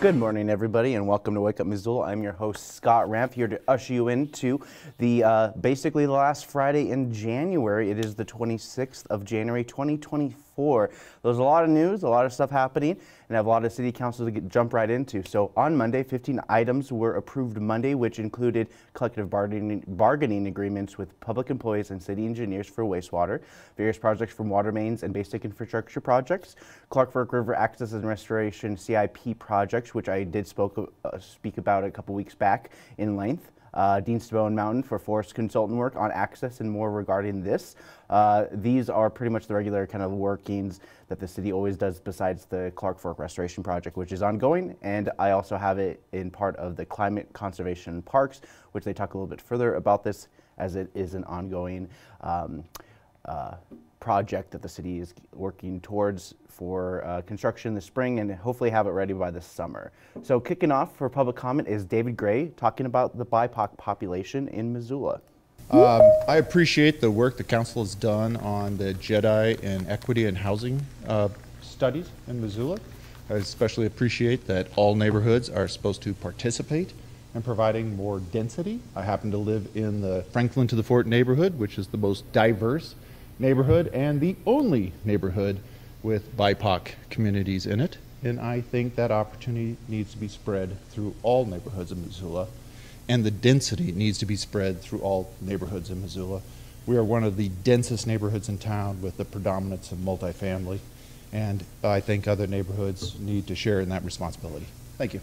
Good morning, everybody, and welcome to Wake Up Missoula. I'm your host, Scott Ranf, here to usher you into the uh, basically the last Friday in January. It is the 26th of January, 2024. There's a lot of news, a lot of stuff happening, and I have a lot of city council to get, jump right into. So on Monday, 15 items were approved Monday, which included collective bargaining, bargaining agreements with public employees and city engineers for wastewater, various projects from water mains and basic infrastructure projects, Clark Fork River Access and Restoration CIP projects, which I did spoke, uh, speak about a couple weeks back in length uh, Dean Stone Mountain for forest consultant work on access and more regarding this. Uh, these are pretty much the regular kind of workings that the city always does besides the Clark Fork Restoration Project, which is ongoing. And I also have it in part of the Climate Conservation Parks, which they talk a little bit further about this as it is an ongoing um, uh, project that the city is working towards for uh, construction this spring and hopefully have it ready by the summer. So kicking off for public comment is David Gray talking about the BIPOC population in Missoula. Um, I appreciate the work the council has done on the JEDI and equity and housing uh, studies in Missoula. I especially appreciate that all neighborhoods are supposed to participate in providing more density. I happen to live in the Franklin to the Fort neighborhood, which is the most diverse neighborhood and the only neighborhood with BIPOC communities in it. And I think that opportunity needs to be spread through all neighborhoods of Missoula, and the density needs to be spread through all neighborhoods in Missoula. We are one of the densest neighborhoods in town with the predominance of multifamily, and I think other neighborhoods need to share in that responsibility. Thank you.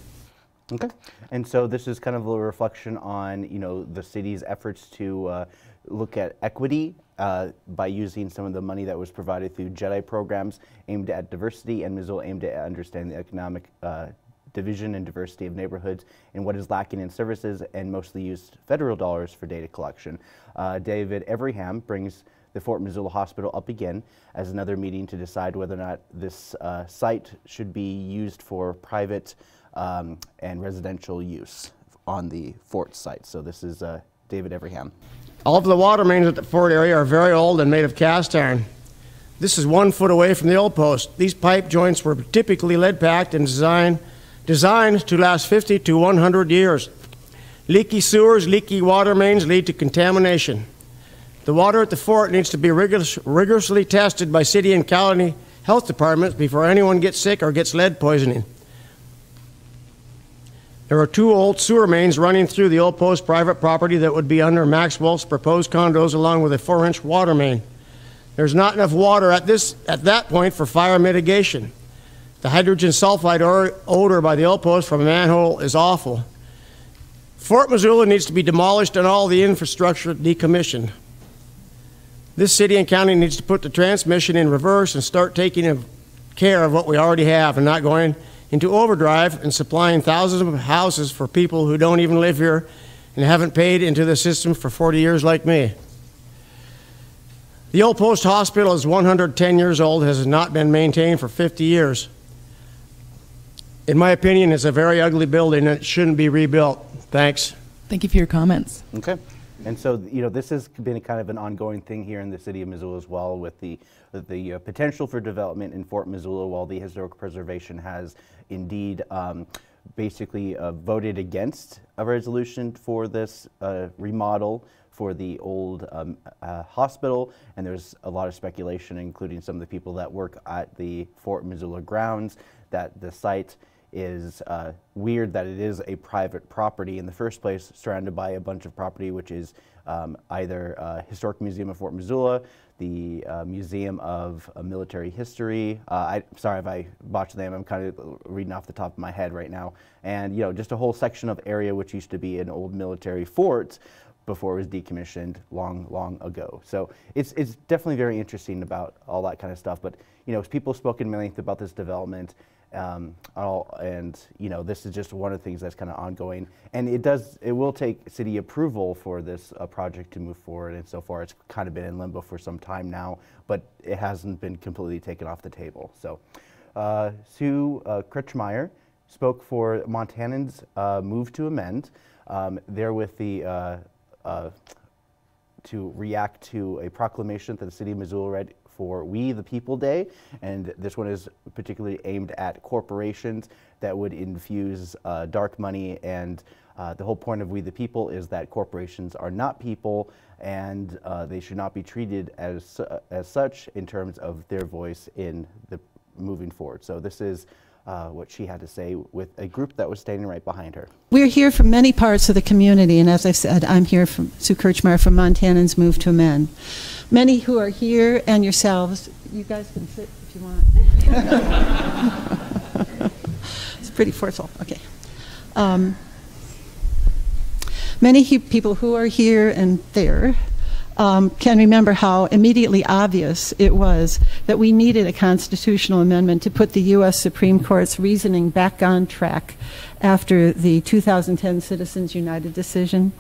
Okay, and so this is kind of a reflection on you know the city's efforts to uh, look at equity uh, by using some of the money that was provided through JEDI programs aimed at diversity and Missoula aimed at understanding the economic uh, division and diversity of neighborhoods and what is lacking in services and mostly used federal dollars for data collection. Uh, David Everyham brings the Fort Missoula Hospital up again as another meeting to decide whether or not this uh, site should be used for private um, and residential use on the Fort site. So this is uh, David Everyham. All of the water mains at the fort area are very old and made of cast iron. This is one foot away from the old post. These pipe joints were typically lead packed and designed, designed to last 50 to 100 years. Leaky sewers, leaky water mains lead to contamination. The water at the fort needs to be rigorous, rigorously tested by city and county health departments before anyone gets sick or gets lead poisoning. There are two old sewer mains running through the old post private property that would be under Max Wolf's proposed condos, along with a four inch water main. There's not enough water at, this, at that point for fire mitigation. The hydrogen sulfide or, odor by the old post from a manhole is awful. Fort Missoula needs to be demolished and all the infrastructure decommissioned. This city and county needs to put the transmission in reverse and start taking care of what we already have and not going into overdrive and supplying thousands of houses for people who don't even live here and haven't paid into the system for 40 years like me. The Old Post Hospital is 110 years old, has not been maintained for 50 years. In my opinion, it's a very ugly building and it shouldn't be rebuilt. Thanks. Thank you for your comments. Okay. And so, you know, this has been kind of an ongoing thing here in the city of Missoula as well with the, the uh, potential for development in Fort Missoula while the Historic Preservation has indeed um, basically uh, voted against a resolution for this uh, remodel for the old um, uh, hospital, and there's a lot of speculation, including some of the people that work at the Fort Missoula grounds, that the site is uh, weird that it is a private property in the first place, surrounded by a bunch of property which is um, either uh, Historic Museum of Fort Missoula, the uh, Museum of uh, Military History. Uh, I, sorry if I botched the name. I'm kind of reading off the top of my head right now. And you know, just a whole section of area which used to be an old military fort before it was decommissioned long, long ago. So it's it's definitely very interesting about all that kind of stuff. But you know, people spoke in length about this development um, and you know, this is just one of the things that's kind of ongoing. And it does, it will take city approval for this uh, project to move forward. And so far, it's kind of been in limbo for some time now, but it hasn't been completely taken off the table. So, uh, Sue uh, Kretschmeyer spoke for Montanans uh, Move to Amend. Um, with the, uh, uh, to react to a proclamation that the city of Missoula read for We the People Day. And this one is particularly aimed at corporations that would infuse uh, dark money. And uh, the whole point of We the People is that corporations are not people and uh, they should not be treated as, su- as such in terms of their voice in the moving forward. So this is uh, what she had to say with a group that was standing right behind her. We're here from many parts of the community, and as I said, I'm here from Sue Kirchmeyer from Montanans Move to Amend. Many who are here and yourselves, you guys can sit if you want. it's pretty forceful. Okay. Um, many people who are here and there um, can remember how immediately obvious it was that we needed a constitutional amendment to put the U.S. Supreme Court's reasoning back on track after the 2010 Citizens United decision.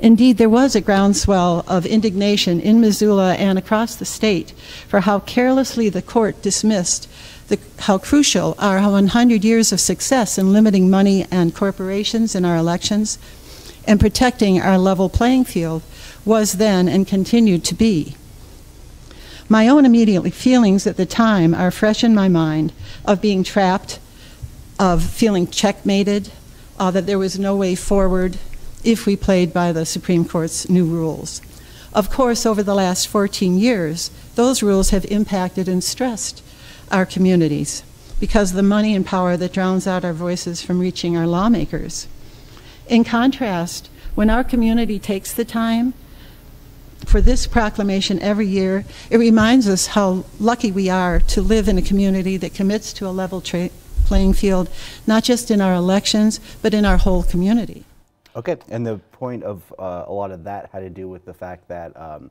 Indeed, there was a groundswell of indignation in Missoula and across the state for how carelessly the court dismissed the, how crucial our 100 years of success in limiting money and corporations in our elections and protecting our level playing field was then and continued to be. My own immediate feelings at the time are fresh in my mind of being trapped, of feeling checkmated, uh, that there was no way forward if we played by the Supreme Court's new rules. Of course, over the last 14 years, those rules have impacted and stressed our communities because the money and power that drowns out our voices from reaching our lawmakers. In contrast, when our community takes the time for this proclamation every year, it reminds us how lucky we are to live in a community that commits to a level tra- playing field, not just in our elections, but in our whole community. Okay, and the point of uh, a lot of that had to do with the fact that um,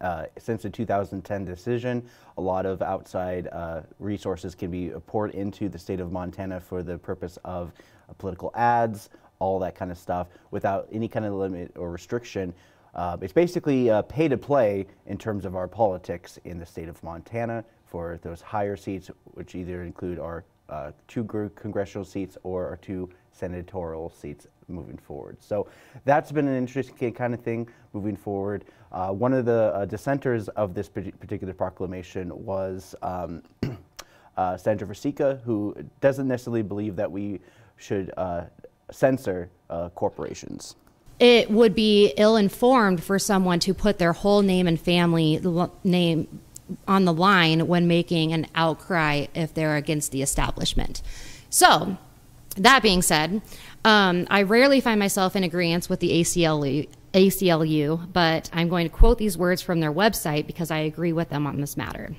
uh, since the 2010 decision, a lot of outside uh, resources can be poured into the state of Montana for the purpose of uh, political ads, all that kind of stuff, without any kind of limit or restriction. Uh, it's basically uh, pay to play in terms of our politics in the state of Montana for those higher seats, which either include our uh, two congressional seats or our two senatorial seats moving forward. So that's been an interesting kind of thing moving forward. Uh, one of the uh, dissenters of this particular proclamation was um, uh, Sandra Versika, who doesn't necessarily believe that we should censor corporations. It would be ill informed for someone to put their whole name and family name on the line when making an outcry if they're against the establishment. So, that being said, um, I rarely find myself in agreement with the ACLU, ACLU, but I'm going to quote these words from their website because I agree with them on this matter.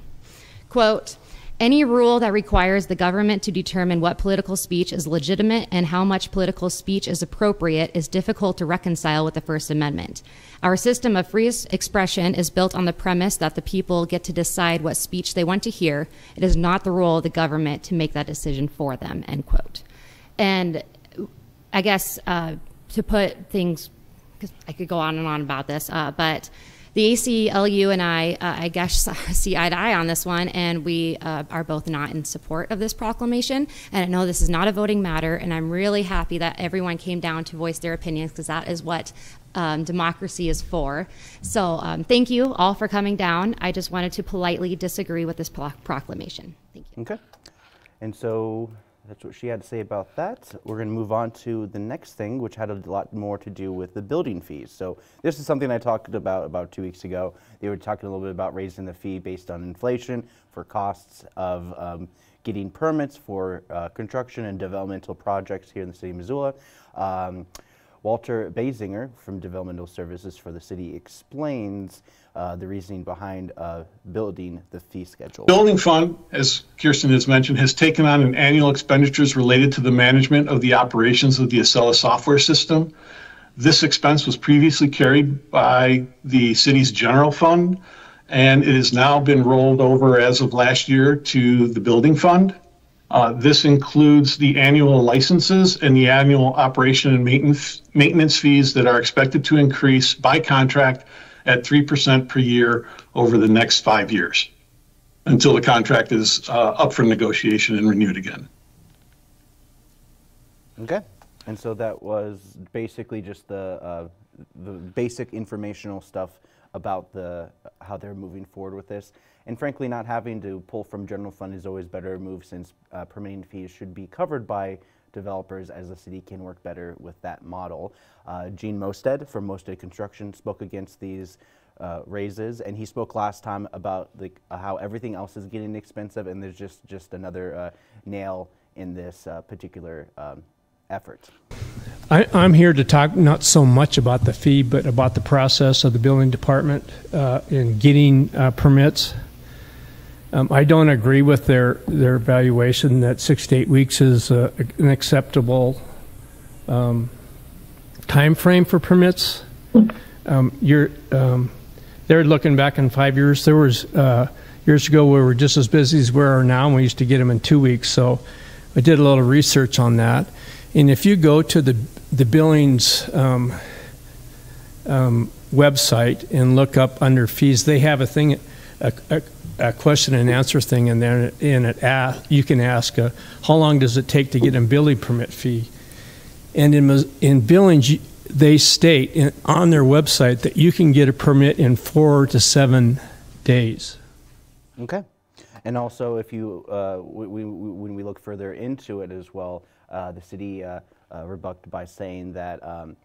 Quote, any rule that requires the government to determine what political speech is legitimate and how much political speech is appropriate is difficult to reconcile with the First Amendment. Our system of free expression is built on the premise that the people get to decide what speech they want to hear. It is not the role of the government to make that decision for them, end quote. And I guess uh, to put things, because I could go on and on about this, uh, but the ACLU and I, uh, I guess, see eye to eye on this one, and we uh, are both not in support of this proclamation. And I know this is not a voting matter, and I'm really happy that everyone came down to voice their opinions because that is what um, democracy is for. So um, thank you all for coming down. I just wanted to politely disagree with this pro- proclamation. Thank you. Okay. And so that's what she had to say about that. We're going to move on to the next thing, which had a lot more to do with the building fees. So this is something I talked about about two weeks ago. They were talking a little bit about raising the fee based on inflation for costs of um, getting permits for uh, construction and developmental projects here in the city of Missoula. Um, Walter Basinger from Developmental Services for the city explains uh, the reasoning behind uh, building the fee schedule. Building fund, as Kirsten has mentioned, has taken on an annual expenditures related to the management of the operations of the Accela software system. This expense was previously carried by the city's general fund, and it has now been rolled over as of last year to the building fund. Uh, this includes the annual licenses and the annual operation and maintenance, maintenance fees that are expected to increase by contract at 3% per year over the next five years until the contract is uh, up for negotiation and renewed again. Okay. And so that was basically just the, uh, the basic informational stuff about the, how they're moving forward with this. And frankly, not having to pull from general fund is always a better move since uh, permitting fees should be covered by developers as the city can work better with that model. Uh, Gene Mosted from Mosted Construction spoke against these uh, raises, and he spoke last time about the, uh, how everything else is getting expensive, and there's just just another uh, nail in this uh, particular um, effort. I, I'm here to talk not so much about the fee, but about the process of the building department uh, in getting permits. Um, I don't agree with their, their evaluation that six to eight weeks is uh, an acceptable um, time frame for permits. Um, you're, um, they're looking back in five years. There was uh, years ago we were just as busy as we are now, and we used to get them in two weeks. So I did a little research on that. And if you go to the the Billings um, um, website and look up under fees, they have a thing, a, a, a question and answer thing in there, and it ask, you can ask, uh, how long does it take to get a building permit fee? And in, in Billings, they state in, on their website that you can get a permit in four to seven days. Okay. And also, if you, uh, we, we, when we look further into it as well, uh, the city uh, uh, rebuked by saying that um,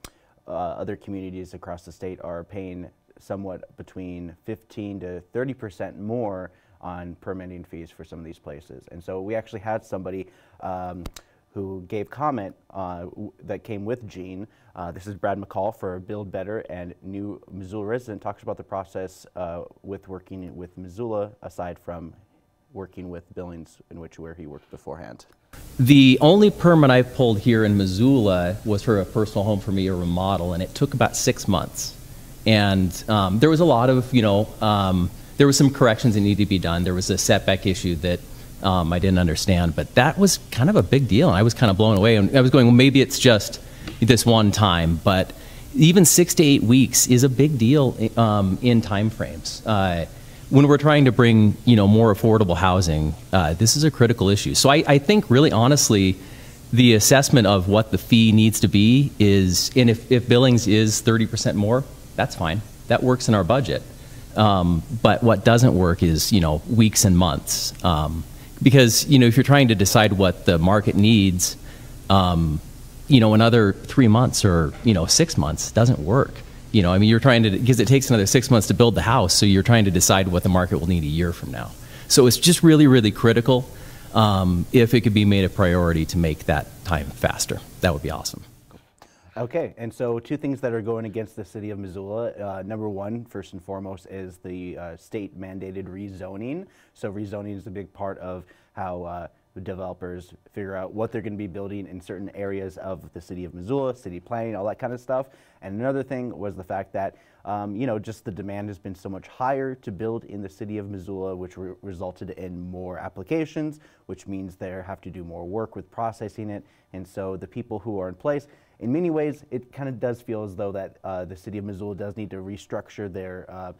uh, other communities across the state are paying somewhat between 15 to 30 percent more on permitting fees for some of these places. And so we actually had somebody um, who gave comment uh, that came with Gene. Uh, this is Brad McCall for Build Better and new Missoula resident talks about the process uh, with working with Missoula aside from working with Billings in which where he worked beforehand. The only permit I pulled here in Missoula was for a personal home for me, a remodel, and it took about six months. And um, there was a lot of, you know, um, there was some corrections that needed to be done. There was a setback issue that um, I didn't understand, but that was kind of a big deal. And I was kind of blown away. And I was going, well, maybe it's just this one time, but even six to eight weeks is a big deal um, in time frames. Uh, when we're trying to bring you know more affordable housing, uh, this is a critical issue. So I, I, think really honestly, the assessment of what the fee needs to be is, and if, if Billings is 30% more, that's fine. That works in our budget. Um, but what doesn't work is you know weeks and months, um, because you know if you're trying to decide what the market needs, um, you know another three months or you know six months doesn't work you know, I mean, you're trying to, because it takes another six months to build the house, so you're trying to decide what the market will need a year from now. So it's just really, really critical um, if it could be made a priority to make that time faster. That would be awesome. Okay, and so two things that are going against the city of Missoula. Uh, number one, first and foremost, is the uh, state mandated rezoning. So rezoning is a big part of how uh, developers figure out what they're going to be building in certain areas of the city of Missoula, city planning, all that kind of stuff. And another thing was the fact that, um, you know, just the demand has been so much higher to build in the city of Missoula, which re resulted in more applications, which means they have to do more work with processing it. And so the people who are in place, in many ways, it kind of does feel as though that uh, the city of Missoula does need to restructure their uh,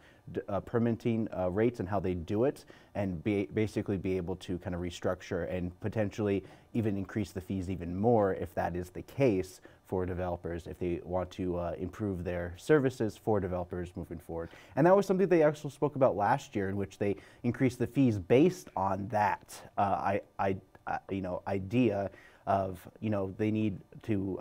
uh, permitting uh, rates and how they do it, and be, basically be able to kind of restructure and potentially even increase the fees even more if that is the case for developers if they want to uh, improve their services for developers moving forward. And that was something they actually spoke about last year, in which they increased the fees based on that uh, I, I, you know idea of you know they need to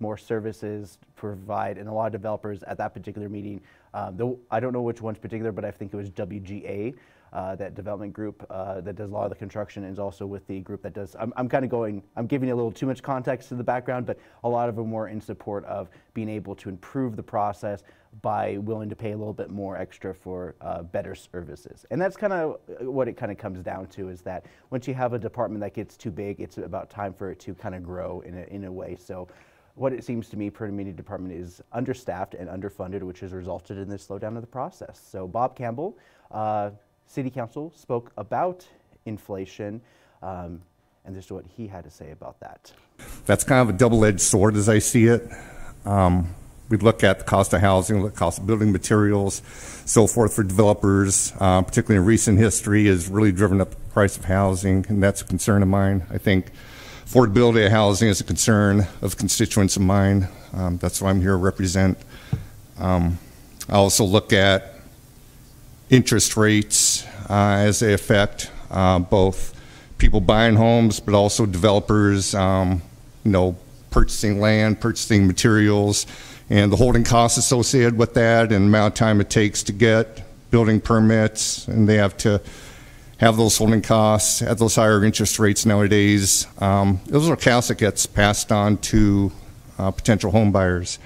more services provide, and a lot of developers at that particular meeting, um, though I don't know which one's particular, but I think it was WGA, uh, that development group uh, that does a lot of the construction and is also with the group that does, I'm, I'm kind of going, I'm giving you a little too much context to the background, but a lot of them were in support of being able to improve the process by willing to pay a little bit more extra for uh, better services. And that's kind of what it kind of comes down to is that once you have a department that gets too big, it's about time for it to kind of grow in a, in a way. So what it seems to me permitting department is understaffed and underfunded, which has resulted in this slowdown of the process. So Bob Campbell, uh, City Council, spoke about inflation, um, and this is what he had to say about that. That's kind of a double-edged sword as I see it. Um, we look at the cost of housing, the cost of building materials, so forth for developers, uh, particularly in recent history, has really driven up the price of housing, and that's a concern of mine. I think affordability of housing is a concern of constituents of mine. Um, That's why I'm here to represent. Um, I also look at interest rates uh, as they affect uh, both people buying homes, but also developers, um, you know, purchasing land, purchasing materials, and the holding costs associated with that, and amount of time it takes to get building permits, and they have to have those holding costs at those higher interest rates nowadays. Um, those are costs that gets passed on to uh, potential home buyers.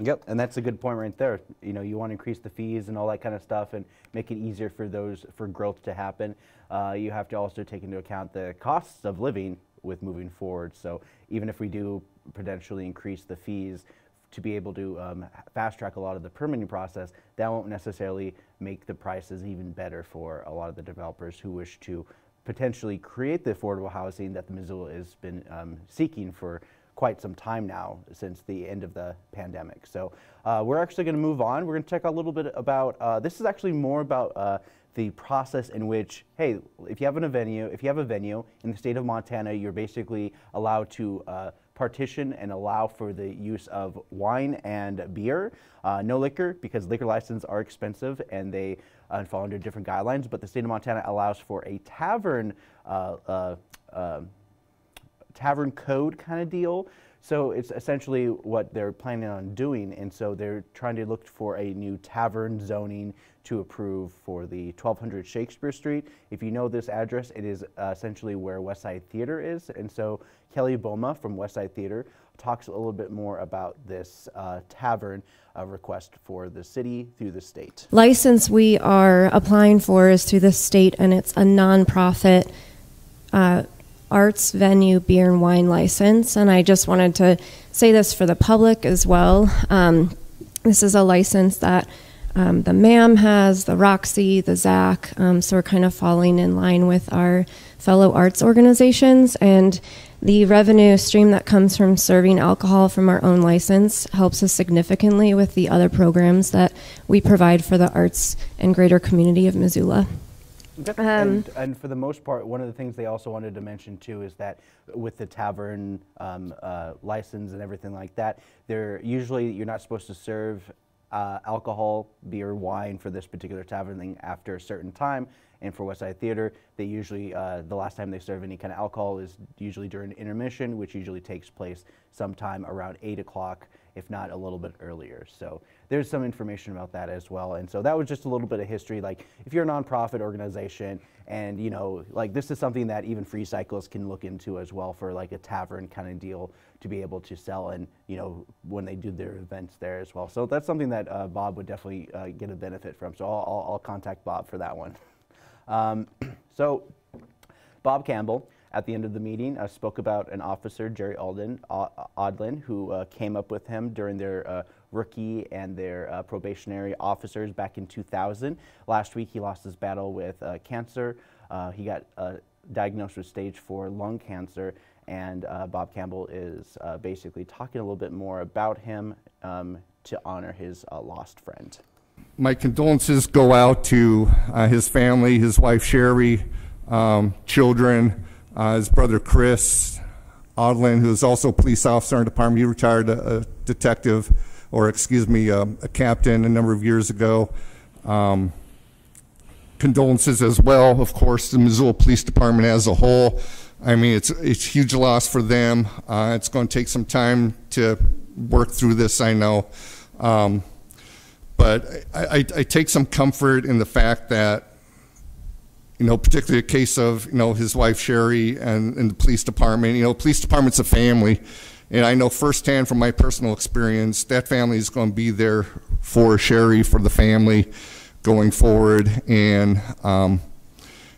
Yep, and that's a good point right there. You know, you want to increase the fees and all that kind of stuff and make it easier for those for growth to happen. Uh, you have to also take into account the costs of living with moving forward. So even if we do potentially increase the fees to be able to um, fast track a lot of the permitting process, that won't necessarily make the prices even better for a lot of the developers who wish to potentially create the affordable housing that the Missoula has been um, seeking for quite some time now since the end of the pandemic. So uh, we're actually going to move on. We're going to check out a little bit about uh, this is actually more about uh, the process in which, hey, if you have a venue, if you have a venue in the state of Montana, you're basically allowed to uh, partition and allow for the use of wine and beer, uh, no liquor because liquor licenses are expensive and they uh, fall under different guidelines. But the state of Montana allows for a tavern uh, tavern code kind of deal. So it's essentially what they're planning on doing, and so they're trying to look for a new tavern zoning to approve for the 1200 Shakespeare Street. If you know this address, it is uh, essentially where Westside Theater is, and so Kelly Boma from Westside Theater talks a little bit more about this uh, tavern uh, request for the city through the state. License we are applying for is through the state, and it's a nonprofit. Arts venue beer and wine license. And I just wanted to say this for the public as well. Um, this is a license that um, the MAM has, the Roxy, the ZACC. Um, so we're kind of falling in line with our fellow arts organizations. And the revenue stream that comes from serving alcohol from our own license helps us significantly with the other programs that we provide for the arts and greater community of Missoula. Um, and, and, for the most part, one of the things they also wanted to mention too is that with the tavern um, uh, license and everything like that, they're usually you're not supposed to serve uh, alcohol, beer, wine for this particular tavern thing after a certain time. And for Westside Theater, they usually uh, the last time they serve any kind of alcohol is usually during intermission, which usually takes place sometime around eight o'clock, if not a little bit earlier. So there's some information about that as well. And so that was just a little bit of history. Like if you're a nonprofit organization and you know, like this is something that even free cyclists can look into as well for like a tavern kind of deal to be able to sell and you know when they do their events there as well. So that's something that uh, Bob would definitely uh, get a benefit from. So I'll, I'll, I'll contact Bob for that one. Um, so Bob Campbell at the end of the meeting I spoke about an officer, Jerry Alden, uh, Odlin, who uh, came up with him during their uh, rookie and their uh, probationary officers back in 2000. Last week, he lost his battle with uh, cancer. he got diagnosed with stage four lung cancer, and Bob Campbell is basically talking a little bit more about him um, to honor his lost friend. My condolences go out to his family, his wife Sherry, um, children, uh, his brother Chris Odlin, who is also a police officer in the department, he retired a, a detective, or excuse me, a, a, captain a number of years ago. Um, condolences as well, of course, the Missoula Police Department as a whole. I mean, it's it's huge loss for them. Uh, it's going to take some time to work through this, I know. Um, but I, I, I, take some comfort in the fact that you know, particularly a case of, you know, his wife Sherry and, and the police department. You know, police department's a family. And I know firsthand from my personal experience, that family is going to be there for Sherry, for the family going forward. And um,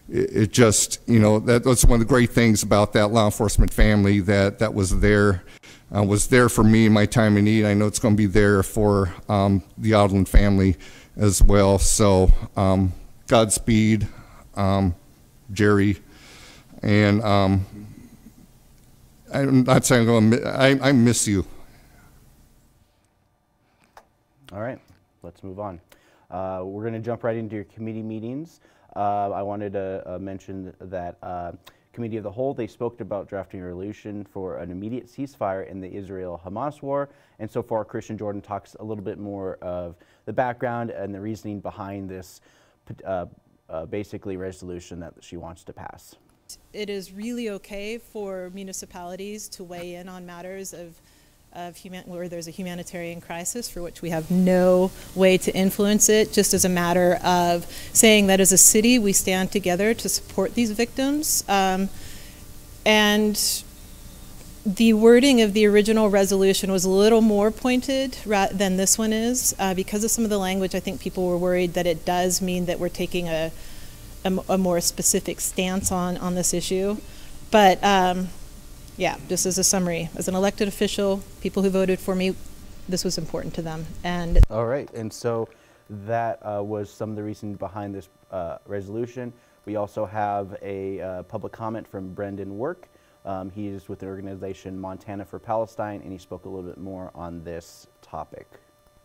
it, it, just, you know, that, that's one of the great things about that law enforcement family that, that was there. Uh, was there for me in my time of need. I know it's going to be there for um, the Odlin family as well. So, um, Godspeed um, Jerry, and um, I'm not saying I'm going I, I miss you. All right, let's move on. Uh, we're going to jump right into your committee meetings. Uh, I wanted to uh, mention that uh, committee of the whole, they spoke about drafting a resolution for an immediate ceasefire in the Israel-Hamas war. And so far, Kristen Jordan talks a little bit more of the background and the reasoning behind this uh, uh, basically resolution that she wants to pass. It is really okay for municipalities to weigh in on matters of of human, where there's a humanitarian crisis for which we have no way to influence it, just as a matter of saying that as a city we stand together to support these victims. Um, and the wording of the original resolution was a little more pointed than this one is. Uh, because of some of the language, I think people were worried that it does mean that we're taking a, a, a more specific stance on, on this issue. But um, yeah, just as a summary, as an elected official, people who voted for me, this was important to them. And all right, and so that uh, was some of the reason behind this uh, resolution. We also have a uh, public comment from Brendan Work. Um, he is with the organization Montana for Palestine, and he spoke a little bit more on this topic.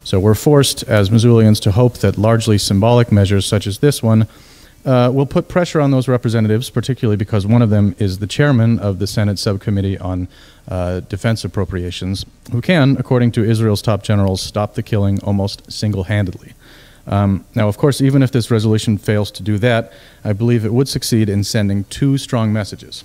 So we're forced as Missoulians to hope that largely symbolic measures such as this one uh, will put pressure on those representatives, particularly because one of them is the chairman of the Senate Subcommittee on uh, Defense Appropriations, who can, according to Israel's top generals, stop the killing almost single handedly. Um, now, of course, even if this resolution fails to do that, I believe it would succeed in sending two strong messages.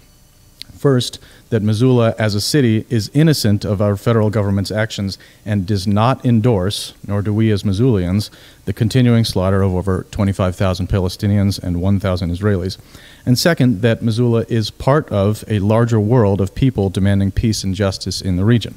First, that Missoula as a city is innocent of our federal government's actions and does not endorse, nor do we as Missoulians, the continuing slaughter of over 25,000 Palestinians and 1,000 Israelis. And second, that Missoula is part of a larger world of people demanding peace and justice in the region.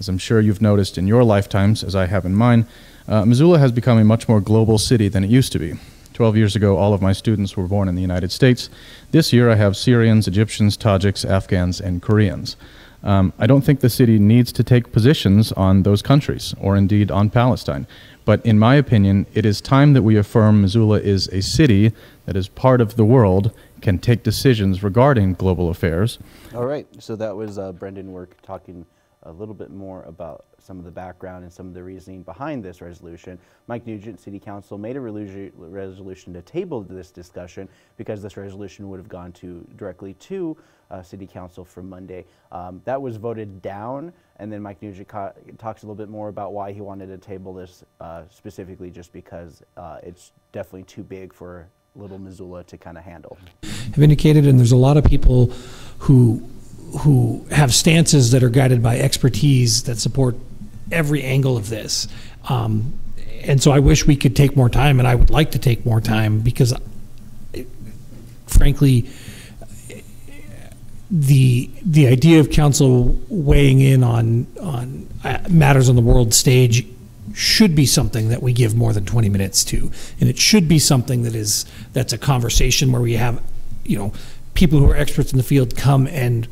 As I'm sure you've noticed in your lifetimes, as I have in mine, uh, Missoula has become a much more global city than it used to be. 12 years ago, all of my students were born in the United States. This year, I have Syrians, Egyptians, Tajiks, Afghans, and Koreans. Um, I don't think the city needs to take positions on those countries, or indeed on Palestine. But in my opinion, it is time that we affirm Missoula is a city that is part of the world, can take decisions regarding global affairs. All right, so that was uh, Brendan Work talking a little bit more about some of the background and some of the reasoning behind this resolution. Mike Nugent, City Council, made a resolution to table this discussion because this resolution would have gone to directly to uh, City Council for Monday. Um, that was voted down, and then Mike Nugent talks a little bit more about why he wanted to table this uh, specifically just because uh, it's definitely too big for little Missoula to kind of handle. Have indicated, and there's a lot of people who who have stances that are guided by expertise that support every angle of this. Um, and so I wish we could take more time, and I would like to take more time because, frankly, the the idea of council weighing in on on uh, matters on the world stage should be something that we give more than 20 minutes to and it should be something that is that's a conversation where we have you know people who are experts in the field come and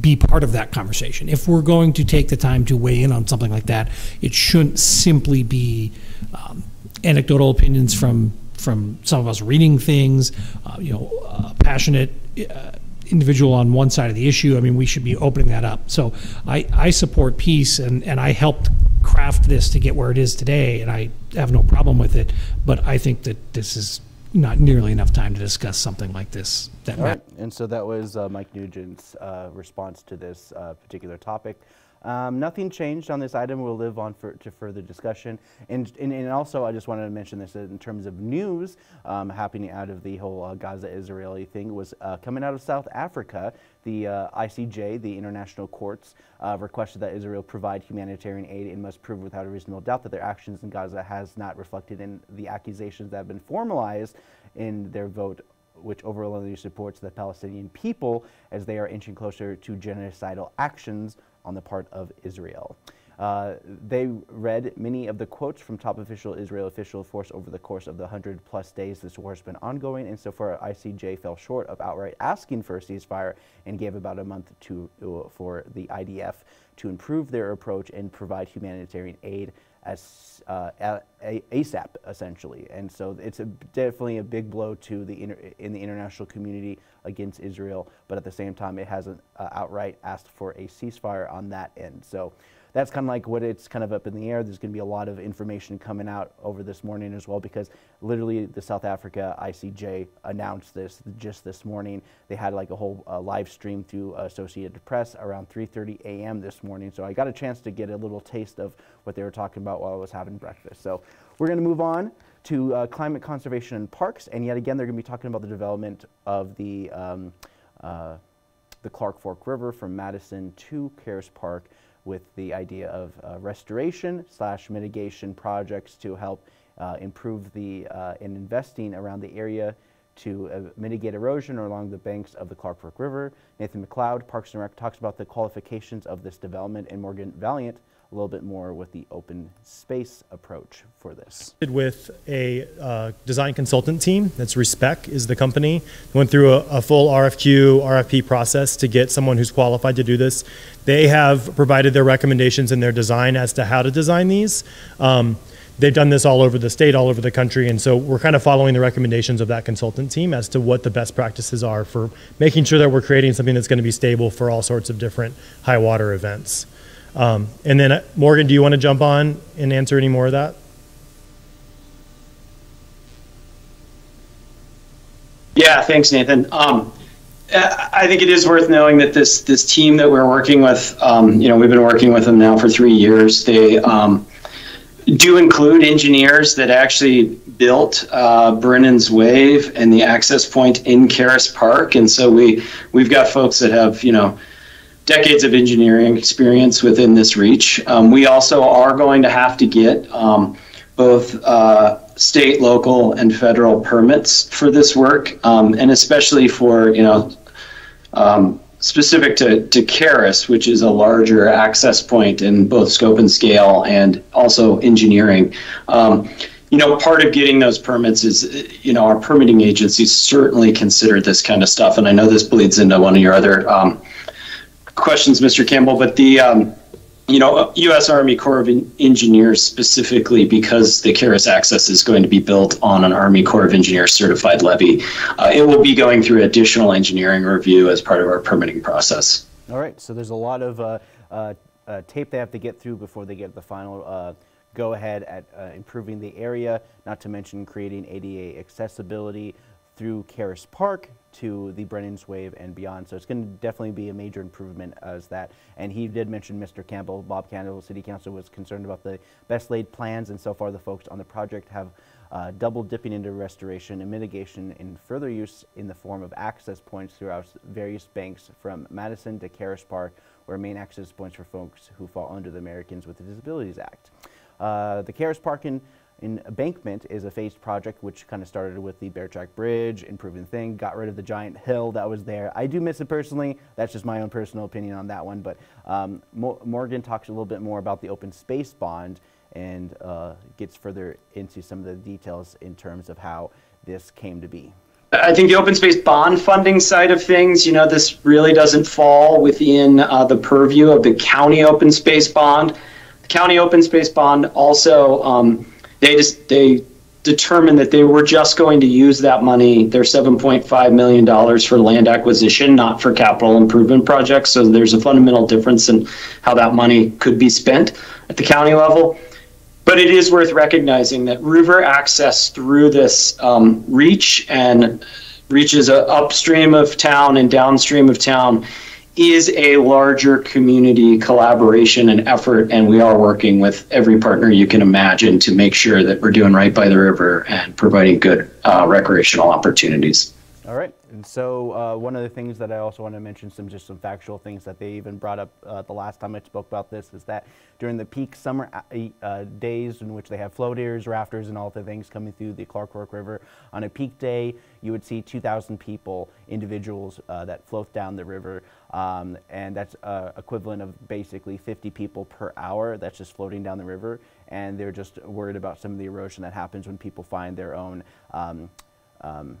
be part of that conversation. If we're going to take the time to weigh in on something like that, it shouldn't simply be um, anecdotal opinions from from some of us reading things, uh, you know, a passionate uh, individual on one side of the issue. I mean, we should be opening that up. So I, I support peace, and, and I helped craft this to get where it is today, and I have no problem with it. But I think that this is not nearly enough time to discuss something like this. That All right. And so that was uh, Mike Nugent's uh, response to this uh, particular topic. Um, nothing changed on this item. We'll live on for, to further discussion. And, and, and, also, I just wanted to mention this in terms of news um, happening out of the whole uh, Gaza-Israeli thing was uh, coming out of South Africa. The uh, ICJ, the International Courts, uh, requested that Israel provide humanitarian aid and must prove without a reasonable doubt that their actions in Gaza has not reflected in the accusations that have been formalized in their vote which overwhelmingly supports the Palestinian people as they are inching closer to genocidal actions on the part of Israel. Uh, they read many of the quotes from top official Israel official force over the course of the 100 plus days this war has been ongoing, and so far ICJ fell short of outright asking for a ceasefire and gave about a month to, uh, for the IDF to improve their approach and provide humanitarian aid as uh, ASAP, essentially. And so it's a, definitely a big blow to the in the international community against Israel, but at the same time, it hasn't uh, outright asked for a ceasefire on that end. So that's kind of like what it's kind of up in the air. There's going to be a lot of information coming out over this morning as well because literally the South Africa ICJ announced this just this morning. They had like a whole uh, live stream through Associated Press around 3:30 a.m. this morning. So I got a chance to get a little taste of what they were talking about while I was having breakfast. So we're going to move on to uh, climate conservation and parks, and yet again they're going to be talking about the development of the um, uh, the Clark Fork River from Madison to Caras Park with the idea of uh, restoration slash mitigation projects to help uh, improve the uh, in investing around the area to uh, mitigate erosion or along the banks of the Clark Fork River. Nathan McLeod, Parks and Rec, talks about the qualifications of this development, and Morgan Valliant a little bit more with the open space approach for this. With a uh, design consultant team, that's Respec is the company. Went through a, a, full RFQ, RFP process to get someone who's qualified to do this. They have provided their recommendations in their design as to how to design these. Um, they've done this all over the state, all over the country, and so we're kind of following the recommendations of that consultant team as to what the best practices are for making sure that we're creating something that's going to be stable for all sorts of different high water events. Um, and then, uh, Morgan, do you want to jump on and answer any more of that? Yeah, thanks, Nathan. Um, I think it is worth knowing that this this team that we're working with, um, you know, we've been working with them now for three years. They um, do include engineers that actually built uh, Brennan's Wave and the access point in Caras Park, and so we we've got folks that have you know decades of engineering experience within this reach. Um, we also are going to have to get um, both uh, state, local, and federal permits for this work, um, and especially for you know um, specific to to Caras, which is a larger access point in both scope and scale, and also engineering. Um, you know, part of getting those permits is, you know, our permitting agencies certainly consider this kind of stuff, and I know this bleeds into one of your other um, questions, Mr. Campbell, but the um, you know U.S. Army Corps of Engineers specifically because the Caras access is going to be built on an Army Corps of Engineers certified levee. Uh, it will be going through additional engineering review as part of our permitting process. All right, so there's a lot of uh, uh, uh tape they have to get through before they get the final uh, go ahead at uh, improving the area, not to mention creating ADA accessibility through Caras Park to the Brennan's Wave and beyond. So it's going to definitely be a major improvement as that. And he did mention Mr. Campbell, Bob Campbell, City Council was concerned about the best laid plans, and so far the folks on the project have uh, double dipping into restoration and mitigation in further use in the form of access points throughout various banks from Madison to Caras Park, where main access points for folks who fall under the Americans with Disabilities Act. Uh, the Park Embankment is a phased project which kind of started with the Bear Track Bridge, improving thing, got rid of the giant hill that was there. I do miss it personally. That's just my own personal opinion on that one. But um, Mo Morgan talks a little bit more about the open space bond and uh, gets further into some of the details in terms of how this came to be. I think the open space bond funding side of things, you know, this really doesn't fall within uh, the purview of the county open space bond. The county open space bond also um, they just they determined that they were just going to use that money, their $7.5 million for land acquisition, not for capital improvement projects. So there's a fundamental difference in how that money could be spent at the county level. But it is worth recognizing that river access through this um, reach and reaches upstream of town and downstream of town is a larger community collaboration and effort, and we are working with every partner you can imagine to make sure that we're doing right by the river and providing good uh, recreational opportunities. All right. And so uh, one of the things that I also want to mention, some just some factual things that they even brought up uh, the last time I spoke about this, is that during the peak summer uh, uh days in which they have floaters, rafters, and all the things coming through the Clark Fork River, on a peak day, you would see 2,000 people, individuals uh, that float down the river. Um, and that's uh, equivalent of basically 50 people per hour that's just floating down the river. And they're just worried about some of the erosion that happens when people find their own um, um,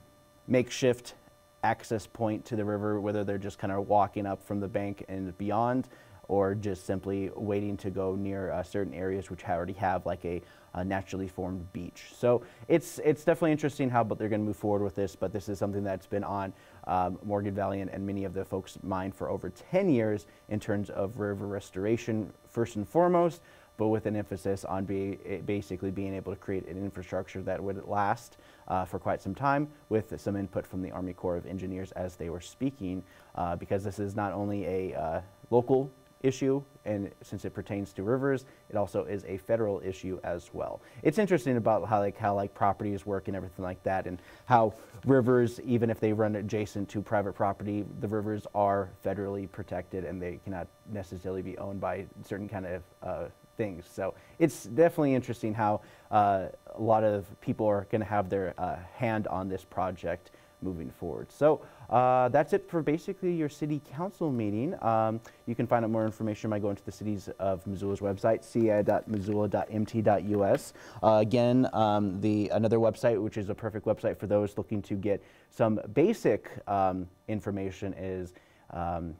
makeshift access point to the river, whether they're just kind of walking up from the bank and beyond. or just simply waiting to go near uh, certain areas which already have like a, a naturally formed beach. So it's it's definitely interesting how but they're going to move forward with this. But this is something that's been on um, Morgan Valley and, and many of the folks' mind for over 10 years in terms of river restoration first and foremost, but with an emphasis on be, basically being able to create an infrastructure that would last uh, for quite some time with some input from the Army Corps of Engineers as they were speaking, uh, because this is not only a uh, local issue, and since it pertains to rivers, it also is a federal issue as well. It's interesting about how like how like properties work and everything like that, and how rivers, even if they run adjacent to private property, the rivers are federally protected and they cannot necessarily be owned by certain kind of uh, things. So it's definitely interesting how uh, a lot of people are going to have their uh, hand on this project moving forward. So uh, that's it for basically your city council meeting. Um, you can find out more information by going to the cities of Missoula's website, ci.missoula.mt.us. Uh, again, um, the another website, which is a perfect website for those looking to get some basic um, information, is um,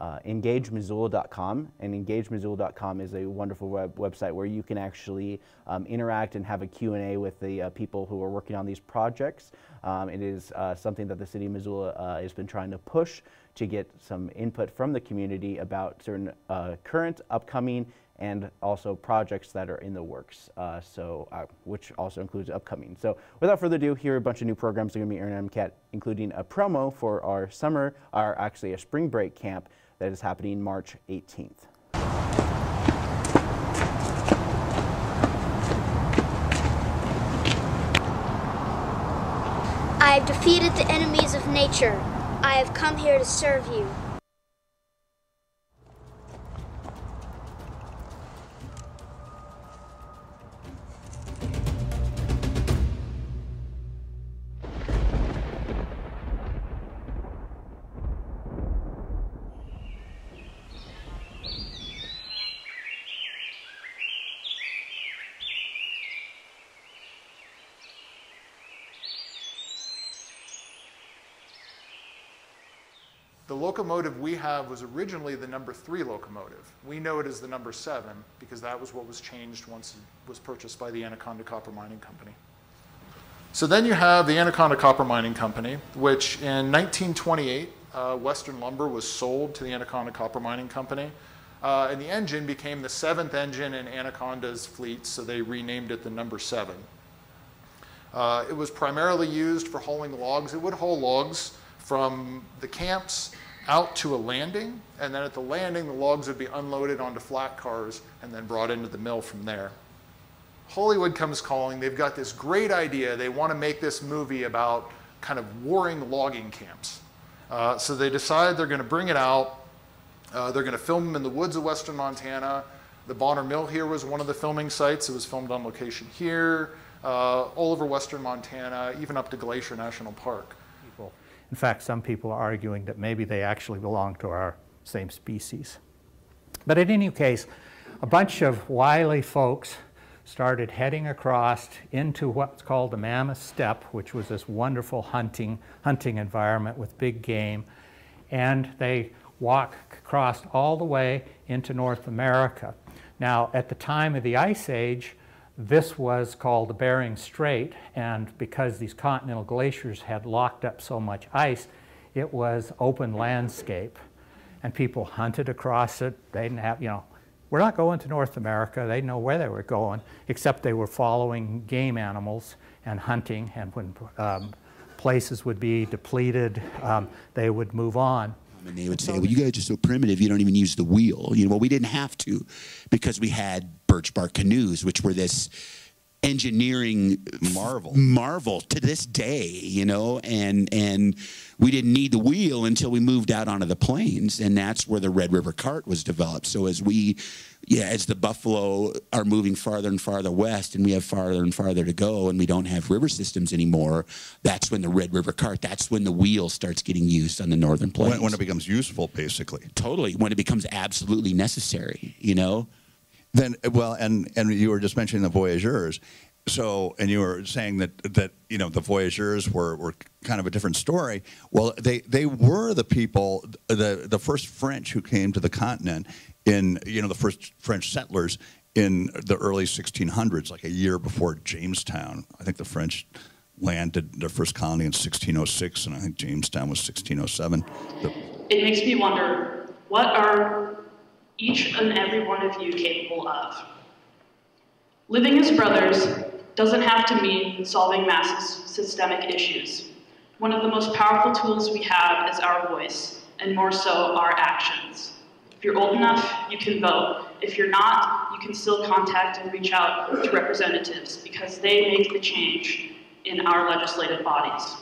uh, engagemissoula.com. And engagemissoula.com is a wonderful web website where you can actually um, interact and have a Q&A with the uh, people who are working on these projects. Um, it is uh, something that the city of Missoula uh, has been trying to push to get some input from the community about certain uh, current, upcoming, and also projects that are in the works, so which also includes upcoming. So without further ado, here are a bunch of new programs that are going to be airing on MCAT, including a promo for our summer, our actually a spring break camp that is happening March 18th. I have defeated the enemies of nature. I have come here to serve you. Locomotive we have was originally the number three locomotive. We know it as the number seven because that was what was changed once it was purchased by the Anaconda Copper Mining Company. So then you have the Anaconda Copper Mining Company, which in 1928, uh, Western Lumber was sold to the Anaconda Copper Mining Company. Uh, and the engine became the seventh engine in Anaconda's fleet, so they renamed it the number seven. Uh, it was primarily used for hauling logs. It would haul logs from the camps out to a landing, and then at the landing, the logs would be unloaded onto flat cars and then brought into the mill from there. Hollywood comes calling. They've got this great idea. They want to make this movie about kind of warring logging camps. Uh, so they decide they're going to bring it out. Uh, they're going to film them in the woods of western Montana. The Bonner Mill here was one of the filming sites. It was filmed on location here, uh, all over western Montana, even up to Glacier National Park. In fact, some people are arguing that maybe they actually belong to our same species. But in any case, a bunch of wily folks started heading across into what's called the Mammoth Steppe, which was this wonderful hunting, hunting environment with big game. And they walked across all the way into North America. Now, at the time of the Ice Age, this was called the Bering Strait, and because these continental glaciers had locked up so much ice, it was open landscape. And people hunted across it. They didn't have, you know, we're not going to North America. They didn't know where they were going, except they were following game animals and hunting. And when um, places would be depleted, um, they would move on. And they would say, well, you guys are so primitive, you don't even use the wheel. You know, well, we didn't have to because we had birch bark canoes, which were this engineering marvel. marvel to this day you know and and we didn't need the wheel until we moved out onto the plains and that's where the red river cart was developed. So as we yeah as the buffalo are moving farther and farther west and we have farther and farther to go and we don't have river systems anymore that's when the red river cart that's when the wheel starts getting used on the northern plains when, when it becomes useful basically. Totally. When it becomes absolutely necessary you know then, well, and, and you were just mentioning the voyageurs. so, and you were saying that that you know the voyageurs were, were kind of a different story. Well, they they were the people, the the first French who came to the continent in you know the first French settlers in the early 1600s, like a year before Jamestown. I think the French landed their first colony in 1606, and I think Jamestown was 1607. The, It makes me wonder what are each and every one of you capable of? Living as brothers doesn't have to mean solving massive systemic issues. One of the most powerful tools we have is our voice, and more so, our actions. If you're old enough, you can vote. If you're not, you can still contact and reach out to representatives because they make the change in our legislative bodies.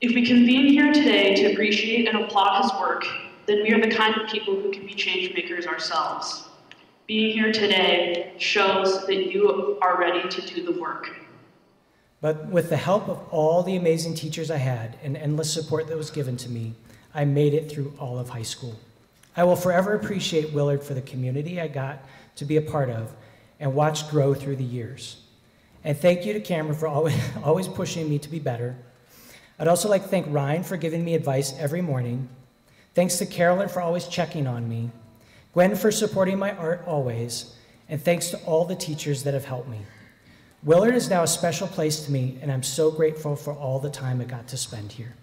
If we convene here today to appreciate and applaud his work, then we are the kind of people who can be change makers ourselves. Being here today shows that you are ready to do the work. But with the help of all the amazing teachers I had and endless support that was given to me, I made it through all of high school. I will forever appreciate Willard for the community I got to be a part of and watched grow through the years. And thank you to Cameron for always, always pushing me to be better. I'd also like to thank Ryan for giving me advice every morning. Thanks to Carolyn for always checking on me. Gwen for supporting my art always. And thanks to all the teachers that have helped me. Willard is now a special place to me, and I'm so grateful for all the time I got to spend here.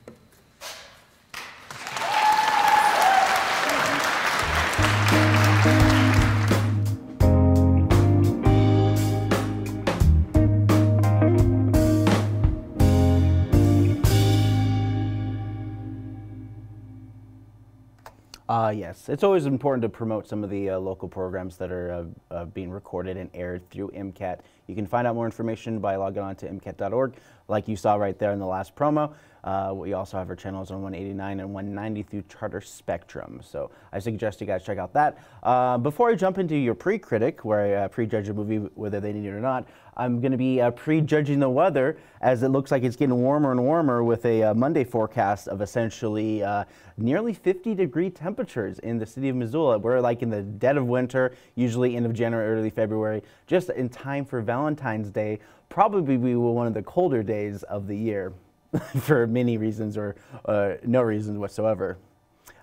Uh, yes, it's always important to promote some of the uh, local programs that are uh, uh being recorded and aired through MCAT. You can find out more information by logging on to MCAT.org, like you saw right there in the last promo. Uh, we also have our channels on 189 and 190 through Charter Spectrum. So I suggest you guys check out that. Uh, before I jump into your pre-critic, where I prejudge a movie whether they need it or not, I'm going to be uh, prejudging the weather as it looks like it's getting warmer and warmer with a uh, Monday forecast of essentially uh, nearly 50 degree temperatures in the city of Missoula. We're like in the dead of winter, usually end of January, early February, just in time for Valentine's Day. Probably be one of the colder days of the year for many reasons or uh, no reasons whatsoever.